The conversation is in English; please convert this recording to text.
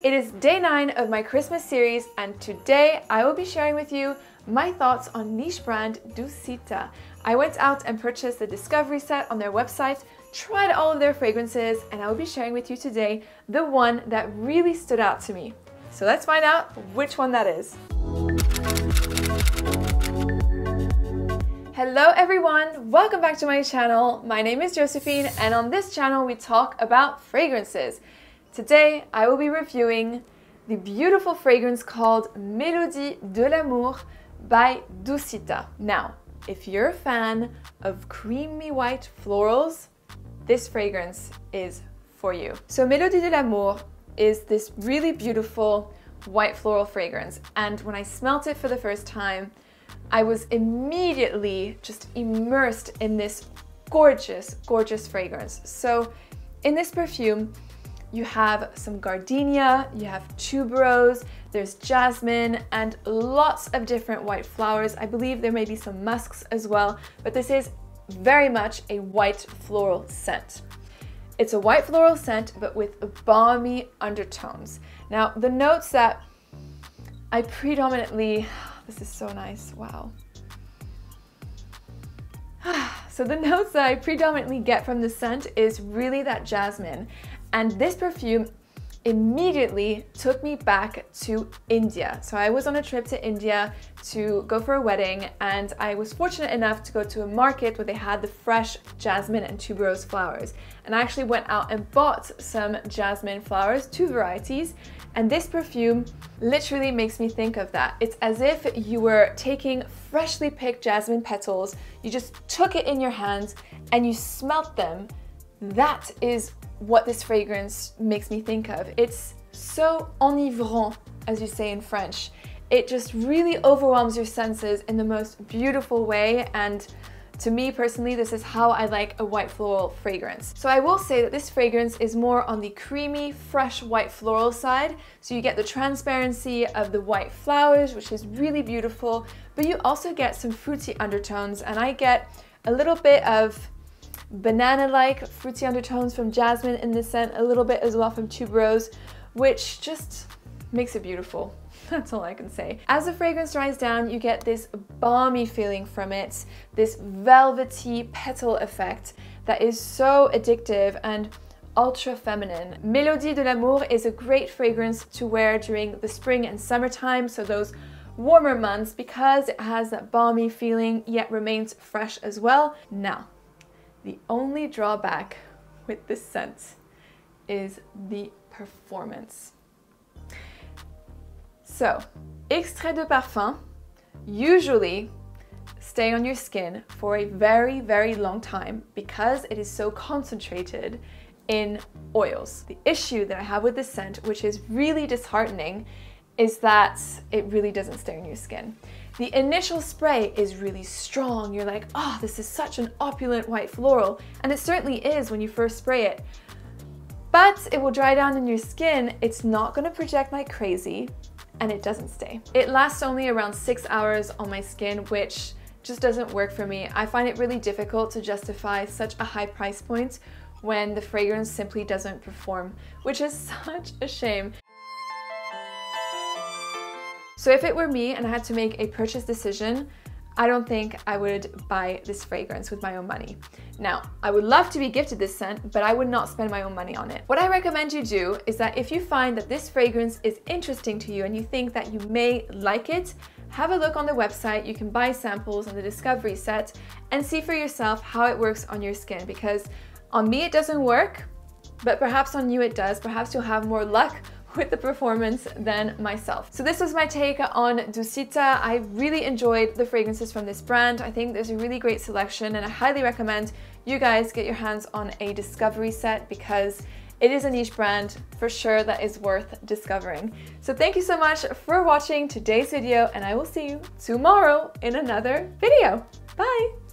It is day nine of my Christmas series, and today I will be sharing with you my thoughts on niche brand Dusita. I went out and purchased the Discovery set on their website, tried all of their fragrances, and I will be sharing with you today the one that really stood out to me. So let's find out which one that is. Hello everyone, welcome back to my channel. My name is Josephine and on this channel we talk about fragrances. Today, I will be reviewing the beautiful fragrance called Mélodie de l'amour by Dusita. Now, if you're a fan of creamy white florals, this fragrance is for you. So Mélodie de l'amour is this really beautiful white floral fragrance. And when I smelt it for the first time, I was immediately just immersed in this gorgeous, gorgeous fragrance. So in this perfume, you have some gardenia, you have tuberose, there's jasmine, and lots of different white flowers. I believe there may be some musks as well, but this is very much a white floral scent. It's a white floral scent, but with balmy undertones. Now, the notes that I predominantly, this is so nice, wow. So the notes that I predominantly get from the scent is really that jasmine. And this perfume immediately took me back to India. So I was on a trip to India to go for a wedding and I was fortunate enough to go to a market where they had the fresh jasmine and tuberose flowers. And I actually went out and bought some jasmine flowers, two varieties, and this perfume literally makes me think of that. It's as if you were taking freshly picked jasmine petals, you just took it in your hands and you smelt them. That is what this fragrance makes me think of. It's so enivrant, as you say in French. It just really overwhelms your senses in the most beautiful way and to me personally, this is how I like a white floral fragrance. So I will say that this fragrance is more on the creamy, fresh white floral side. So you get the transparency of the white flowers, which is really beautiful, but you also get some fruity undertones and I get a little bit of banana-like fruity undertones from jasmine in the scent, a little bit as well from tuberose, which just makes it beautiful. That's all I can say. As the fragrance dries down, you get this balmy feeling from it, this velvety petal effect that is so addictive and ultra feminine. Mélodie de l'amour is a great fragrance to wear during the spring and summertime, so those warmer months because it has that balmy feeling yet remains fresh as well. Now, the only drawback with this scent is the performance. So, extrait de parfum usually stay on your skin for a very, very long time because it is so concentrated in oils. The issue that I have with this scent, which is really disheartening, is that it really doesn't stay your skin. The initial spray is really strong. You're like, oh, this is such an opulent white floral. And it certainly is when you first spray it. But it will dry down in your skin. It's not gonna project like crazy and it doesn't stay. It lasts only around six hours on my skin, which just doesn't work for me. I find it really difficult to justify such a high price point when the fragrance simply doesn't perform, which is such a shame. So if it were me and I had to make a purchase decision, I don't think I would buy this fragrance with my own money. Now, I would love to be gifted this scent, but I would not spend my own money on it. What I recommend you do is that if you find that this fragrance is interesting to you and you think that you may like it, have a look on the website. You can buy samples on the discovery set and see for yourself how it works on your skin because on me it doesn't work, but perhaps on you it does. Perhaps you'll have more luck with the performance than myself. So this was my take on Dusita. I really enjoyed the fragrances from this brand. I think there's a really great selection and I highly recommend you guys get your hands on a discovery set because it is a niche brand for sure that is worth discovering. So thank you so much for watching today's video and I will see you tomorrow in another video. Bye!